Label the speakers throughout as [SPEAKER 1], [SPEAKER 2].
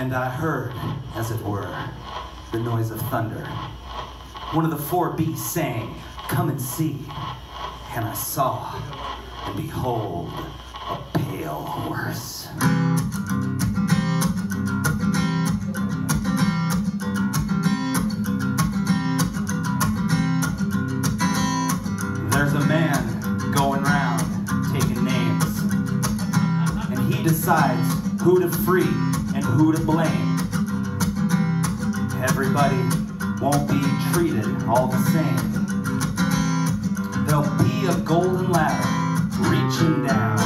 [SPEAKER 1] I heard, as it were, the noise of thunder. One of the four beasts saying, Come and see. And I saw, and behold, a pale horse. There's a man going round taking names, and he decides who to free and who to blame. Everybody won't be treated all the same. There'll be a golden ladder reaching down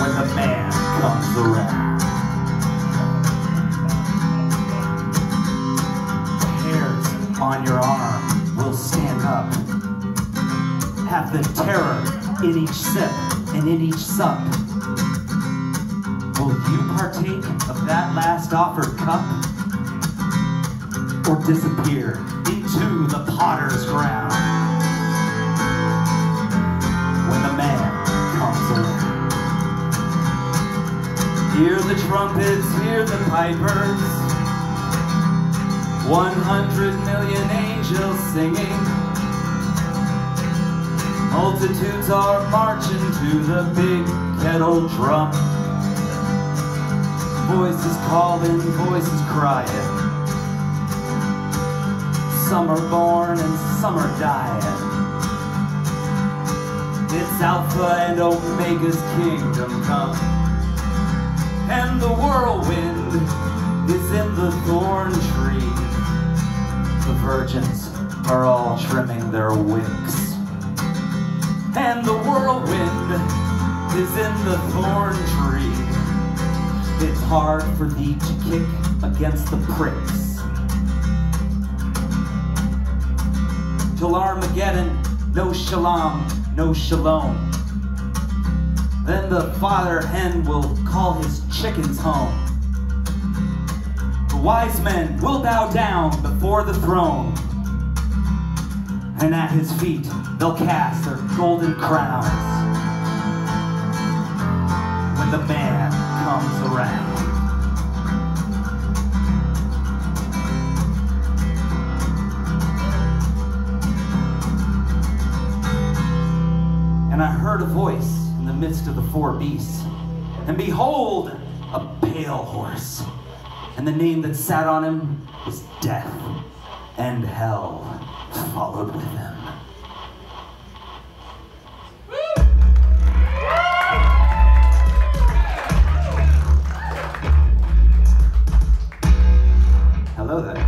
[SPEAKER 1] when the man comes around. Hairs on your arm will stand up. Have the terror in each sip and in each sup. Will you partake of that last offered cup? Or disappear into the potter's ground when the man comes? Hear the trumpets, hear the pipers. One hundred million angels singing. Multitudes are marching to the big kettle drum. Voices calling, voices crying. Some are born and some are dying. It's Alpha and Omega's kingdom come. And the whirlwind is in the thorn tree. The virgins are all trimming their wicks. And the whirlwind is in the thorn tree. It's hard for thee to kick against the pricks. Till Armageddon, no shalom, no shalom. Then the father hen will call his chickens home. The wise men will bow down before the throne. And at his feet they'll cast their golden crowns. When the man comes around. And I heard a voice in the midst of the four beasts. And behold, a pale horse. And the name that sat on him was Death, and hell followed with them. Hello there.